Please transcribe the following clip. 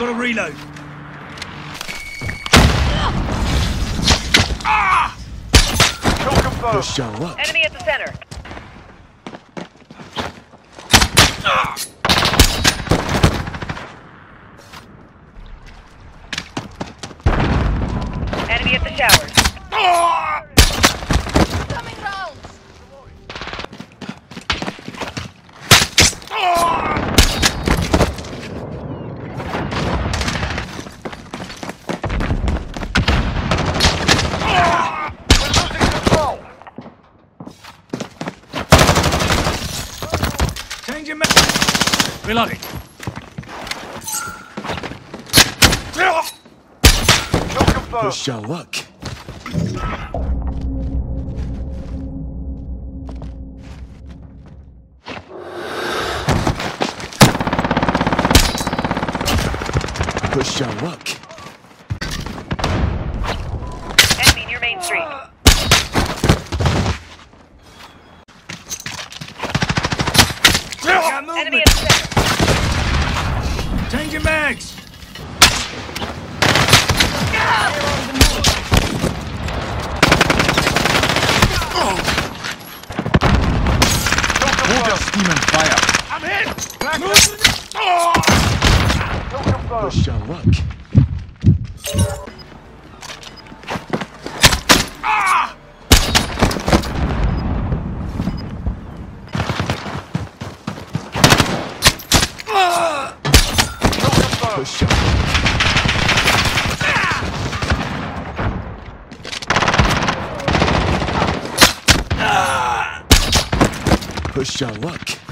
Got to reload. Kill confirmed. Push your luck. Enemy at the center. Enemy at the showers. We're ah! Changing mag. Reloading. Push your luck. Push your luck. Enemy movement. at the center. Changing mags. Kill confirmed. Steam and fire. I'm hit. Kill confirmed. Push your luck. Your luck. Ah! Ah! Push your luck.